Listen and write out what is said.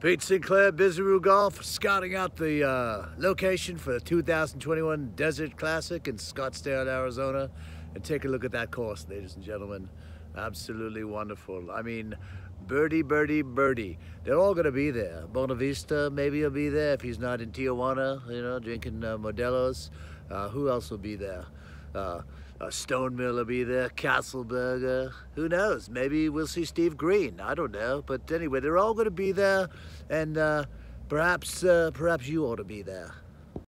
Pete Sinclair, Bizzaroo Golf, scouting out the uh, location for the 2021 Desert Classic in Scottsdale, Arizona. And take a look at that course, ladies and gentlemen. Absolutely wonderful. I mean, birdie, birdie, birdie. They're all going to be there. Bonavista, maybe he'll be there if he's not in Tijuana, you know, drinking uh, Modelo's. Uh, who else will be there? Uh, uh, Stone Mill will be there, Castleberger. Who knows? Maybe we'll see Steve Green. I don't know. But anyway, they're all going to be there, and uh, perhaps, uh, perhaps you ought to be there.